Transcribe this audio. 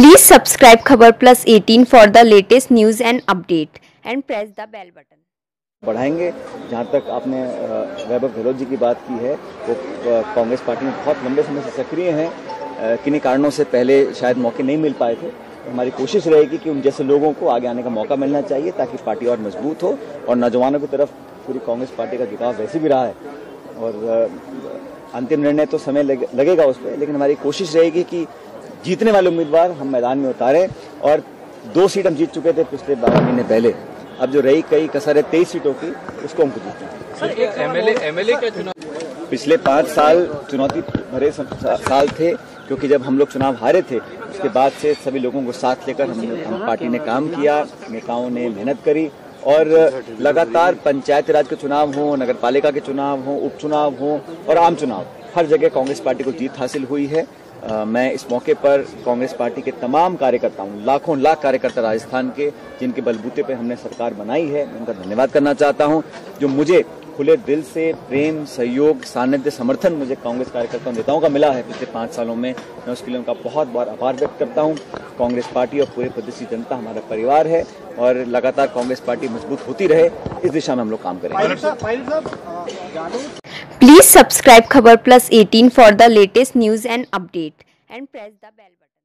Please subscribe Khabar Plus 18 for the latest news and update and press the bell button. बढ़ाएँगे। जहाँ तक आपने वैभव गहलोत जी की बात की है, वो कांग्रेस पार्टी में बहुत लंबे समय से सक्रिय हैं। किन्हीं कारणों से पहले शायद मौके नहीं मिल पाए थे तो हमारी कोशिश रहेगी कि उन जैसे लोगों को आगे आने का मौका मिलना चाहिए, ताकि पार्टी और मज़बूत हो और नौजवानों की तरफ़ पूरी कांग्रेस पार्टी का झुकाव वैसे भी रहा है। और अंतिम निर्णय तो समय लगेगा उस पर लेकिन हमारी कोशिश रहेगी कि जीतने वाले उम्मीदवार हम मैदान में उतारें और दो सीट हम जीत चुके थे पिछले बारह महीने पहले। अब जो रही कई कसर है तेईस सीटों की उसको हमको जीतना है। एमएलए एमएलए का चुनाव पिछले पाँच साल चुनौती भरे साल थे क्योंकि जब हम लोग चुनाव हारे थे उसके बाद से सभी लोगों को साथ लेकर हम, हम पार्टी ने काम किया नेताओं ने मेहनत करी और लगातार पंचायत राज के चुनाव हो नगर पालिका के चुनाव हो उपचुनाव हो और आम चुनाव हर जगह कांग्रेस पार्टी को जीत हासिल हुई है। आ, मैं इस मौके पर कांग्रेस पार्टी के तमाम कार्यकर्ताओं लाखों लाख कार्यकर्ता राजस्थान के जिनके बलबूते पर हमने सरकार बनाई है मैं उनका धन्यवाद करना चाहता हूँ। जो मुझे खुले दिल से प्रेम सहयोग सानिध्य समर्थन मुझे कांग्रेस कार्यकर्ताओं नेताओं का मिला है पिछले पाँच सालों में। मैं उसके लिए उनका बहुत बहुत आभार व्यक्त करता हूँ। कांग्रेस पार्टी और पूरे प्रदेश की जनता हमारा परिवार है और लगातार कांग्रेस पार्टी मज़बूत होती रहे इस दिशा में हम लोग काम करेंगे। Please subscribe Khabar Plus 18 for the latest news and update and press the bell button.